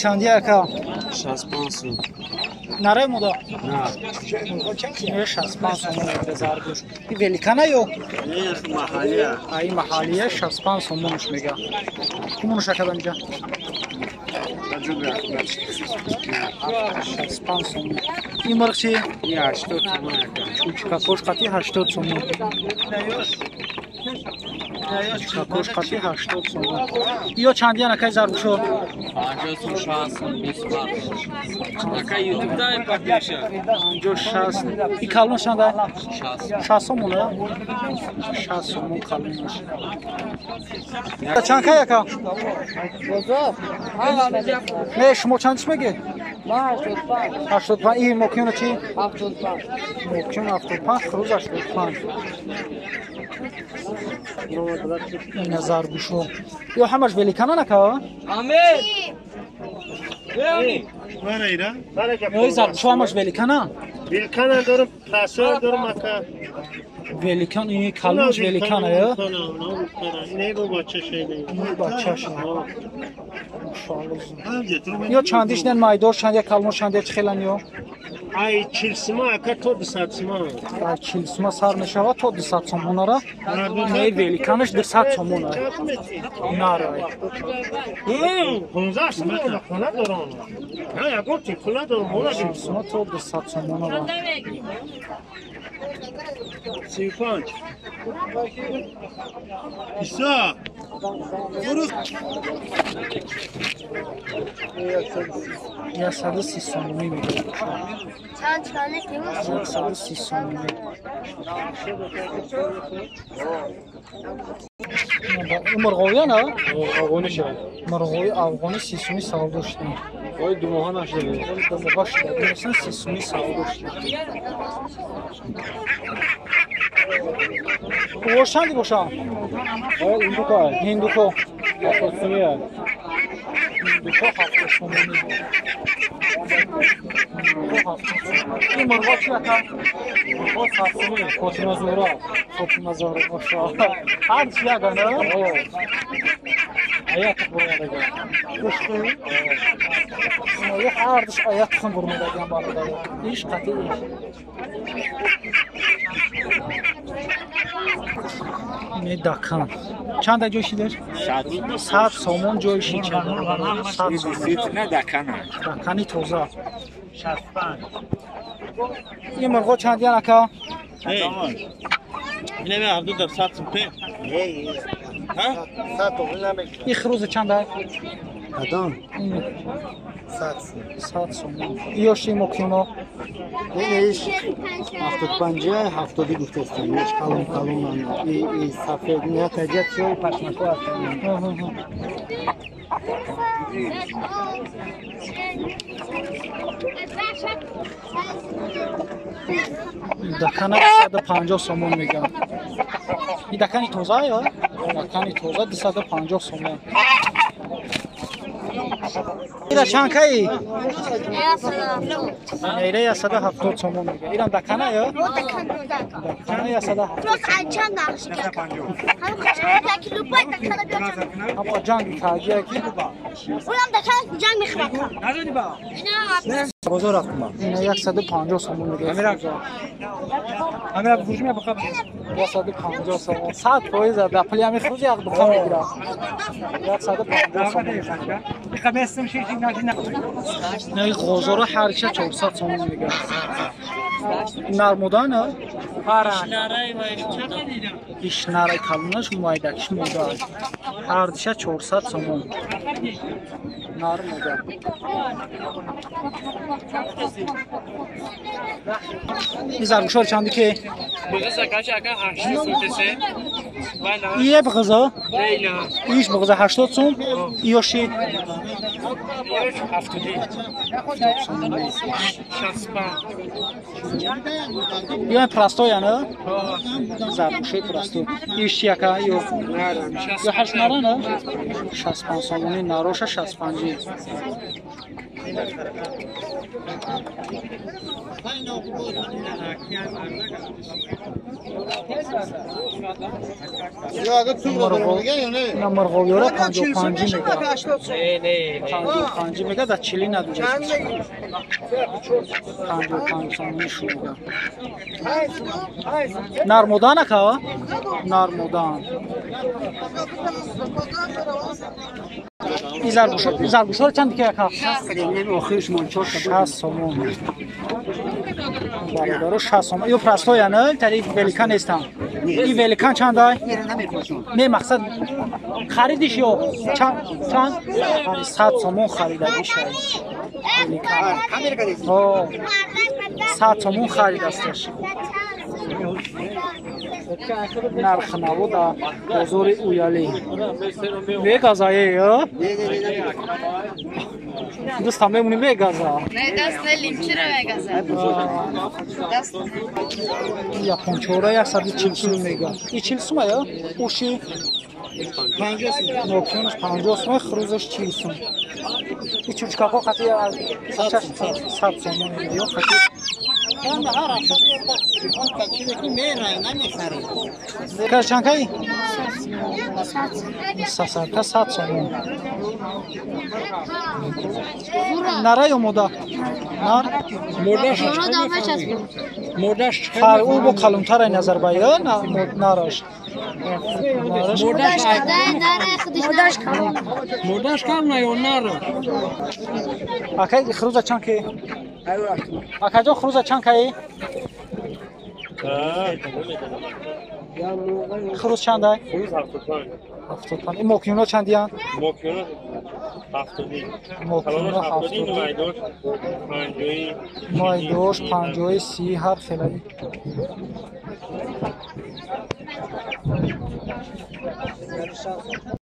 чанд яка? 65 сум. Нарай муда? На. 65 сум безардуш. И великана ё? Не, маҳаллия. А и маҳаллия 65 сум мунш мега. Кумунш акада мега? и мирг чи ҳаштод сум чукакош қатъи ҳаштод сум чукакош қати 80 сомон ё чандиян акай заргушо 50 сум, 60 сум, 25. Ака ютубда подпиша. 50 60 и калон шанда 60. 60 сомон а 60 сомон калонаш чанд кай ака не шумо чандиш меги ما 75 85 این مکیون چی؟ 75 مکیون 75 خروج 85 نظر گوشو یو همش ولی کنه نکا؟ آمین. برای ایران؟ برای که شو همش ولی کنه؟ ولی کنه دارم پسار دارم مکه ولیکان این کلمش ولیکانه یا؟ نه این بچه شده این بچه شده ё чандиш нен майдор чандя калон чандя чи хелан ё Ay çilsima aka to satsma. ай чилсма сар мешавад то 200 сомонара не великанаш 200 сомона нарай Hunzar sma ona kona doron. Ha ya gorti kona doron ona bir чилсма то 200 сомонара Yasalı sistemi mi? Yasalı sistemi mi? مرغویا نه؟ مرغونی شد. مرغوی افغانی سیسومی سال داشتن. وای دو ماه نشده. دو ماه شده. مثلا سیسومی سال داشتن. Boşan di boşan. Evet, Hinduko. Hinduko. Asosumiye bu hafta sonunu bu hafta sonu این مرغا چی هستن؟ مرغا سرسونه کوتینازورا کوتینازورا ماشاءالله هر چی هستن نه؟ ayak vurmadı gel. Kuşku. Yok ardış ayak tıxın vurmadı gel barıda. İş katı iş. Medakan. чанда ҷоиши дер сад сомон ҷоиши дакани тоза ин мурғо чандиан ака ин хирӯза чанда кадом сад сомон иёши мокимо иш ҳафтоду панҷа ҳафтоди гуфтастам иш калон калонан сафед натаҷа чои пашмако ҳастам дакана дусада панҷоҳ сомон мегӯям. И дакани тоза ё? Дакани тоза дусада панҷоҳ сомон. ایرا چند کهی؟ ایرا یا صدا هفتاد سومون میگه. ایرا دکنه یا؟ دکن دکنه یا صدا هفتاد. سومون چند نقش کرد؟ اما جنگ تاجیه کی؟ اونم دکنه جنگ می‌خواه کن نداری با؟ بازار رفتم اینا 150 سومون میگه. امیر اکبر امیر اکبر فروش می بخواب. 150 سومون 100 درصد همین خروج یک بخواب می‌گیره 150 سومون Yıkamazsın şey şey nerede ne Ne gozora her şey çok sat sonu diyor. Narmoda ne? Para. İşnara kalmış muaydak şimdi Her şey çok sat. نارم و گاپ که؟ شور چاند کی 80 بغزه بله. ایش مغزه 80 سنت ایش ایش استدی بیا پراستو یانه زا خوشی پراستو ایش یکا یو ناران یو حش نارانا 65 صابون ناروش 65 نمبر قویوره پنجو پنجی میگه نه نه پنجو پنجی میگه در چلی ندوره پنجو پنج سانی شروع نرمودان اکا نرمودان 55 сомони шумега нармодан ака нармодан изаргушор чанд ки ака охириш мон 4 шаст сомон бародаро шаст сомон ё прастояна тари великан нестам и великан чандай не мақсад харидиш ё чанд чанд сад сомон харидагиш о сад сомон харидасташ нархнаво да бозори уялӣ мегазае ё дӯста мемуни мегаза Ne dast nelim çira megaza. Dast. япончора яксаду чил сум мега и чил сума ё من به هر هفته اون تکشیده که میره نمی‌خره کاش چند کهی؟ سه سه که ست سومون نره یا مودا؟ نر؟ مردش مردش خر او با قلمتر نظر بایا نراش مردش مردش کم مردش کم نه یا نراش اکی خروزه چند که؟ آقا جو خروزا چند کهی؟ خروز چند های؟ خروز هفتو پنج این موکیون ها چندی هست؟ موکیون ها هفتو دی موکیون ها هفتو دی سی هر خیلی